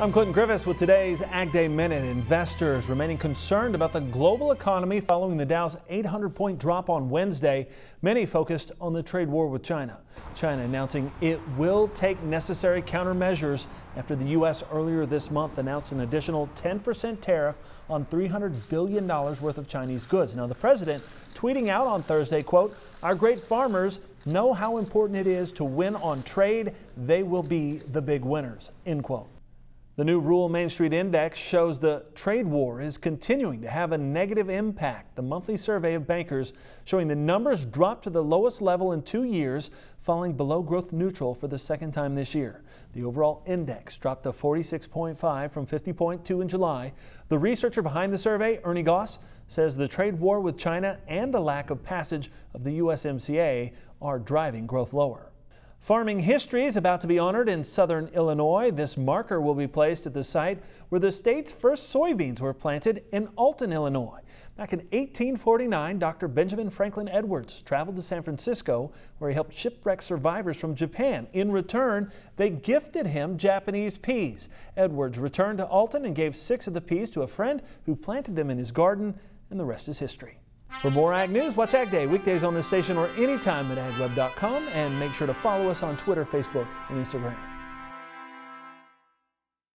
I'm Clinton Griffiths with today's Ag Day Minute. Investors remaining concerned about the global economy following the Dow's 800 point drop on Wednesday. Many focused on the trade war with China. China announcing it will take necessary countermeasures after the U.S. earlier this month announced an additional 10% tariff on $300 billion worth of Chinese goods. Now, the president tweeting out on Thursday, quote, Our great farmers know how important it is to win on trade. They will be the big winners, end quote. The new Rural Main Street Index shows the trade war is continuing to have a negative impact. The monthly survey of bankers showing the numbers dropped to the lowest level in two years, falling below growth neutral for the second time this year. The overall index dropped to 46.5 from 50.2 in July. The researcher behind the survey, Ernie Goss, says the trade war with China and the lack of passage of the USMCA are driving growth lower. Farming history is about to be honored in southern Illinois. This marker will be placed at the site where the state's first soybeans were planted in Alton, Illinois. Back in 1849, Dr. Benjamin Franklin Edwards traveled to San Francisco where he helped shipwreck survivors from Japan. In return, they gifted him Japanese peas. Edwards returned to Alton and gave six of the peas to a friend who planted them in his garden, and the rest is history. For more Ag News, watch Ag Day weekdays on this station or anytime at agweb.com and make sure to follow us on Twitter, Facebook, and Instagram.